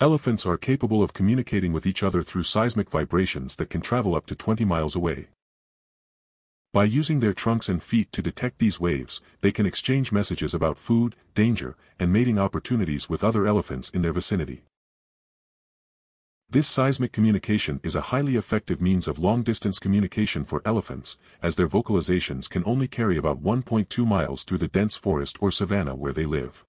Elephants are capable of communicating with each other through seismic vibrations that can travel up to 20 miles away. By using their trunks and feet to detect these waves, they can exchange messages about food, danger, and mating opportunities with other elephants in their vicinity. This seismic communication is a highly effective means of long-distance communication for elephants, as their vocalizations can only carry about 1.2 miles through the dense forest or savanna where they live.